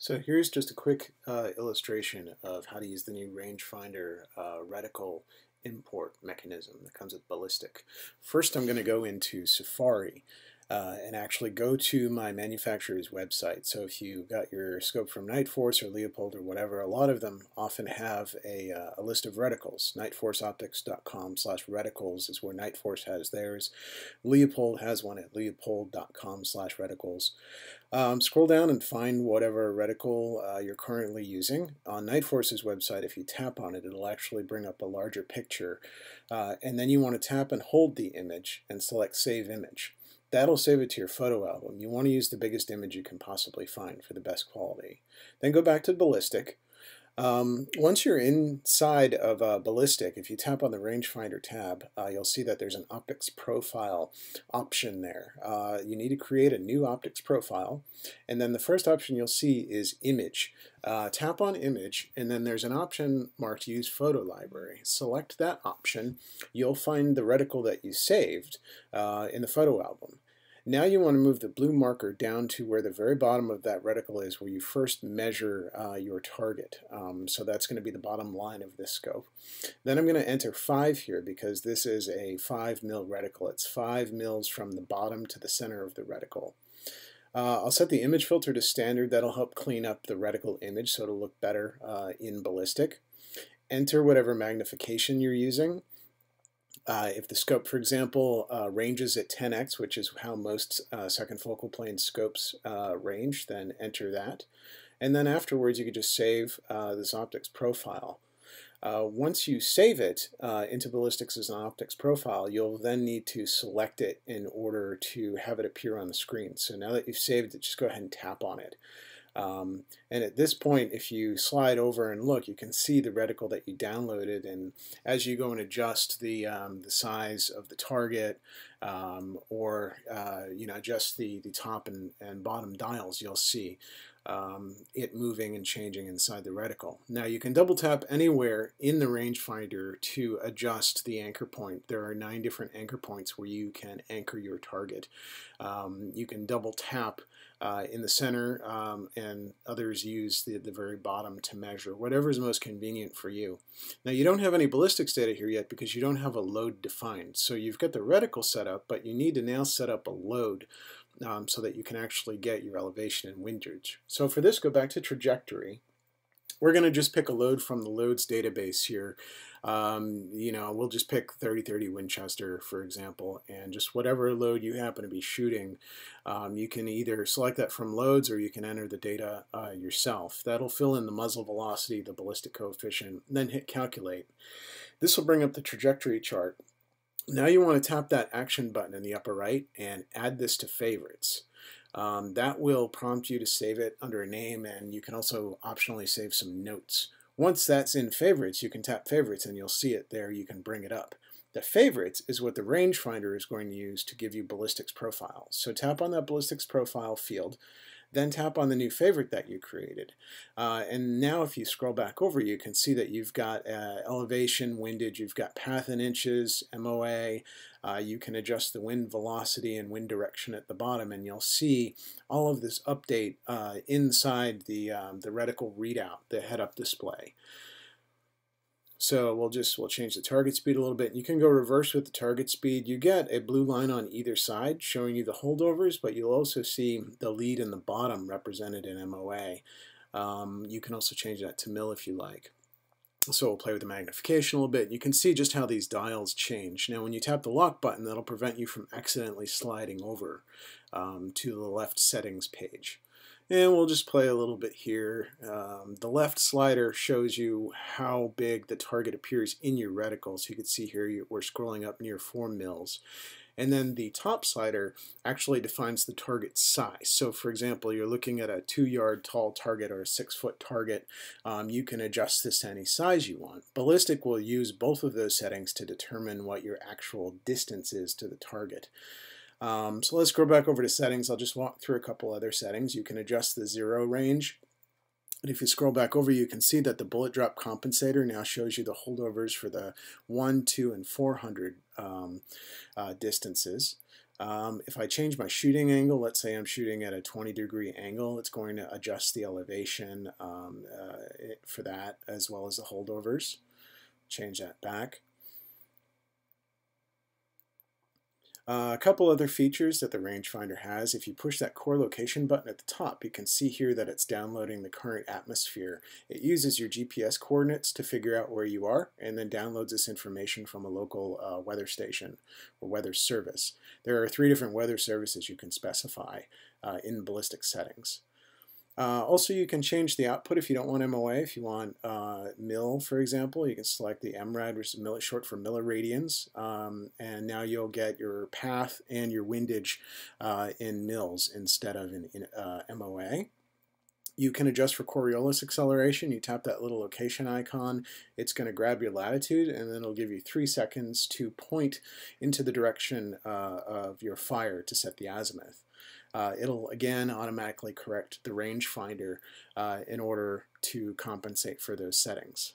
So here's just a quick uh, illustration of how to use the new rangefinder uh, reticle import mechanism that comes with Ballistic. First I'm going to go into Safari uh, and actually go to my manufacturer's website. So if you got your scope from Nightforce or Leupold or whatever, a lot of them often have a, uh, a list of reticles. Nightforceoptics.com slash reticles is where Nightforce has theirs. Leupold has one at leupold.com slash reticles. Um, scroll down and find whatever reticle uh, you're currently using. On Nightforce's website, if you tap on it, it'll actually bring up a larger picture. Uh, and then you want to tap and hold the image and select Save Image. That'll save it to your photo album. You want to use the biggest image you can possibly find for the best quality. Then go back to Ballistic. Um, once you're inside of uh, Ballistic, if you tap on the Rangefinder tab, uh, you'll see that there's an optics profile option there. Uh, you need to create a new optics profile, and then the first option you'll see is Image. Uh, tap on Image, and then there's an option marked Use Photo Library. Select that option. You'll find the reticle that you saved uh, in the photo album. Now you want to move the blue marker down to where the very bottom of that reticle is, where you first measure uh, your target. Um, so that's going to be the bottom line of this scope. Then I'm going to enter 5 here because this is a 5 mil reticle. It's 5 mils from the bottom to the center of the reticle. Uh, I'll set the image filter to standard. That'll help clean up the reticle image so it'll look better uh, in ballistic. Enter whatever magnification you're using. Uh, if the scope, for example, uh, ranges at 10x, which is how most uh, second focal plane scopes uh, range, then enter that. And then afterwards, you could just save uh, this optics profile. Uh, once you save it into Ballistics as an optics profile, you'll then need to select it in order to have it appear on the screen. So now that you've saved it, just go ahead and tap on it. Um, and at this point, if you slide over and look, you can see the reticle that you downloaded. And as you go and adjust the, um, the size of the target um, or uh, you know adjust the, the top and, and bottom dials, you'll see um, it moving and changing inside the reticle. Now you can double tap anywhere in the rangefinder to adjust the anchor point. There are nine different anchor points where you can anchor your target. Um, you can double tap uh, in the center um, and others use the, the very bottom to measure, whatever is most convenient for you. Now you don't have any ballistics data here yet because you don't have a load defined. So you've got the reticle set up, but you need to now set up a load um, so that you can actually get your elevation and windage. So for this, go back to trajectory. We're going to just pick a load from the loads database here. Um, you know, we'll just pick 3030 Winchester, for example, and just whatever load you happen to be shooting, um, you can either select that from loads or you can enter the data uh, yourself. That'll fill in the muzzle velocity, the ballistic coefficient, then hit calculate. This will bring up the trajectory chart. Now you want to tap that action button in the upper right and add this to favorites. Um, that will prompt you to save it under a name and you can also optionally save some notes. Once that's in favorites, you can tap favorites and you'll see it there. You can bring it up. The favorites is what the rangefinder is going to use to give you ballistics profiles. So tap on that ballistics profile field then tap on the new favorite that you created. Uh, and now if you scroll back over, you can see that you've got uh, elevation, windage, you've got path in inches, MOA, uh, you can adjust the wind velocity and wind direction at the bottom, and you'll see all of this update uh, inside the, um, the reticle readout, the head-up display. So we'll just we'll change the target speed a little bit. You can go reverse with the target speed. You get a blue line on either side showing you the holdovers, but you'll also see the lead in the bottom represented in MOA. Um, you can also change that to mil if you like. So we'll play with the magnification a little bit. You can see just how these dials change. Now when you tap the lock button, that'll prevent you from accidentally sliding over um, to the left settings page. And we'll just play a little bit here. Um, the left slider shows you how big the target appears in your reticle. So you can see here we're scrolling up near 4 mils. And then the top slider actually defines the target size. So for example, you're looking at a two yard tall target or a six foot target. Um, you can adjust this to any size you want. Ballistic will use both of those settings to determine what your actual distance is to the target. Um, so let's go back over to settings. I'll just walk through a couple other settings. You can adjust the zero range. And if you scroll back over, you can see that the bullet drop compensator now shows you the holdovers for the 1, 2, and 400 um, uh, distances. Um, if I change my shooting angle, let's say I'm shooting at a 20 degree angle, it's going to adjust the elevation um, uh, for that as well as the holdovers. Change that back. Uh, a couple other features that the rangefinder has, if you push that core location button at the top, you can see here that it's downloading the current atmosphere. It uses your GPS coordinates to figure out where you are and then downloads this information from a local uh, weather station or weather service. There are three different weather services you can specify uh, in ballistic settings. Uh, also, you can change the output if you don't want MOA. If you want uh, mil, for example, you can select the MRAD, which is mil, short for milliradians, um, and now you'll get your path and your windage uh, in mils instead of in, in uh, MOA. You can adjust for Coriolis acceleration. You tap that little location icon. It's going to grab your latitude, and then it'll give you three seconds to point into the direction uh, of your fire to set the azimuth uh, it'll again automatically correct the rangefinder uh, in order to compensate for those settings.